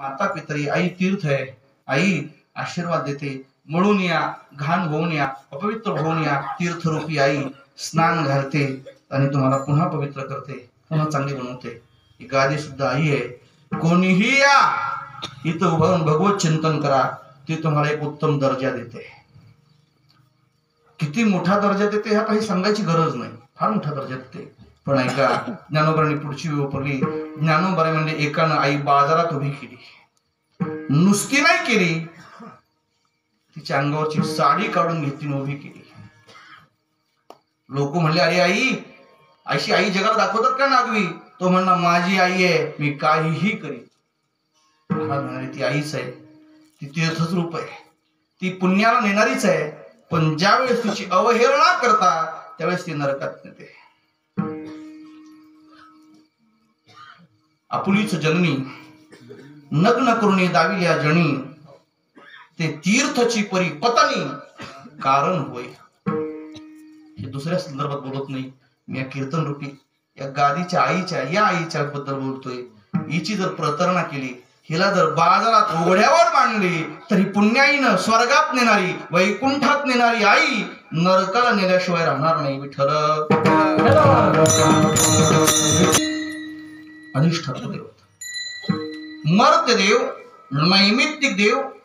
माता पितरी आई तीर्थ आहे आई आशीर्वाद देते. मळून या घाण होऊन या अपवित्र होऊन या तीर्थरूपी आई स्नान घालते आणि तुम्हाला पुन्हा पवित्र करते पुन्हा चांगली बनवते. ही गादी सुद्धा आई आहे. कोणीही या इथं उभारून भगवत चिंतन करा ती तुम्हाला एक उत्तम दर्जा देते. किती मोठा दर्जा देते ह्या काही सांगायची गरज नाही. फार मोठा दर्जा देते. पण ऐका ज्ञानोबारांनी पुढची वापरली. ज्ञानोबरा म्हणजे एकानं आई बाजारात उभी केली. नुसती नाही केली. तिच्या अंगावरची साडी काढून घेतली उभी केली. लोक म्हणले अरे आई अशी आई जगात दाखवतात का नागवी? तो म्हणला माझी आई आहे मी काहीही करीन. महाराज म्हणाले ती आईच आहे. ती तीर्थच रूप आहे. ती पुण्याला नेणारीच आहे. पण ज्यावेळेस तिची अवहेलना करता त्यावेळेस ती नरकात नेते. आपुलीच जननी नग्न करुणी दाविल्या जणी ते तीर्थची परी पतनी कारण होय. हे दुसऱ्या संदर्भात बोलत नाही. मी या कीर्तन रूपी या गादीच्या आईच्या या आईच्या बद्दल बोलतोय. हिची जर प्रतरणा केली हिला जर बाजारात उघड्यावर मांडली तरी पुण्याईनं स्वर्गात नेणारी वैकुंठात नेणारी आई नरकाला नेल्याशिवाय राहणार नाही विठ्ठल. अधिष्ठाता देव मर्त देव नैमित्तिक देव